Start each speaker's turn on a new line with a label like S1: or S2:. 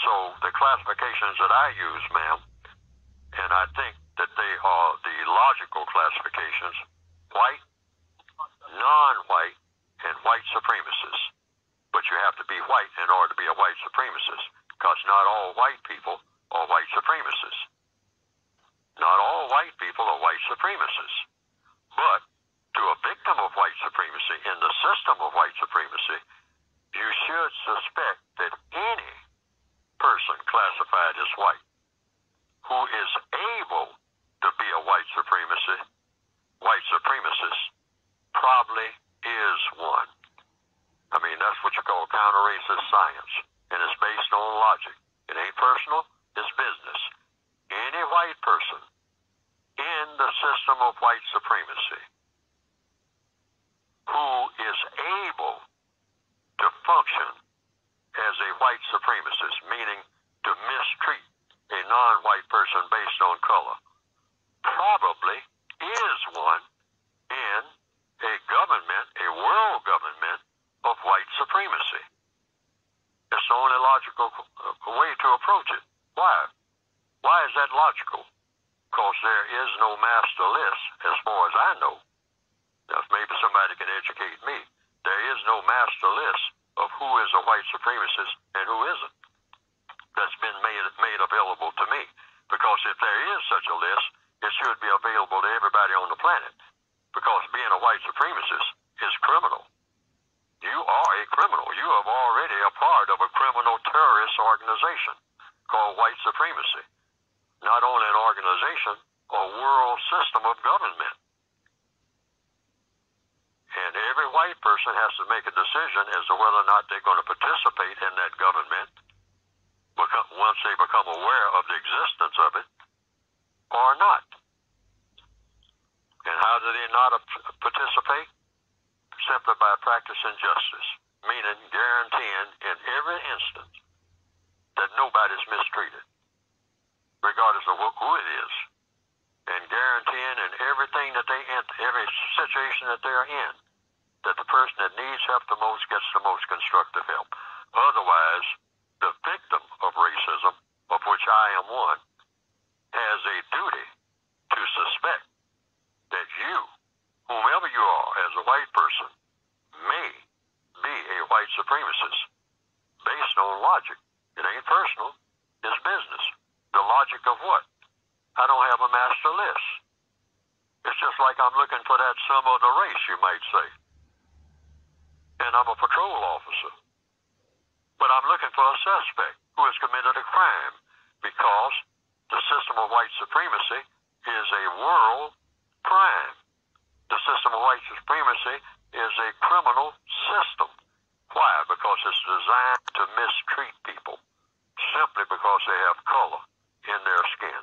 S1: So the classifications that I use, ma'am, and I think that they are the logical classifications, white, non-white, and white supremacists. But you have to be white in order to be a white supremacist, because not all white people are white supremacists. Not all white people are white supremacists. But to a victim of white supremacy in the system of white supremacy, you should suspect that any person classified as white who is able to be a white supremacy, white supremacist, probably is one. I mean, that's what you call counter-racist science, and it's based on logic. It ain't personal, it's business. Any white person in the system of white supremacy who is able to function as a white supremacist, meaning to mistreat a non-white person based on color, probably is one in a government, a world government of white supremacy. It's the only logical uh, way to approach it. Why? Why is that logical? Because there is no master list, as far as I know. Now, maybe somebody can educate me, there is no master list of who is a white supremacist and who isn't. That's been made made available to me. Because if there is such a list, it should be available to everybody on the planet. Because being a white supremacist is criminal. You are a criminal. You are already a part of a criminal terrorist organization called white supremacy. Not only an organization, a world system of government. And every white person has to make a decision as to whether or not they're going to participate in that government once they become aware of the existence of it or not. And how do they not participate? Simply by practicing justice, meaning guaranteeing in every instance that nobody's mistreated, regardless of who it is, and guaranteeing in everything that they in every situation that they're in, that the person that needs help the most gets the most constructive help. Otherwise, the victim of racism, of which I am one, has a duty to suspect that you, whomever you are as a white person, may be a white supremacist based on logic. It ain't personal, it's business. The logic of what? I don't have a master list. It's just like I'm looking for that some of the race, you might say. And I'm a patrol officer. But I'm looking for a suspect who has committed a crime because the system of white supremacy is a world crime. The system of white supremacy is a criminal system. Why? Because it's designed to mistreat people simply because they have color in their skin.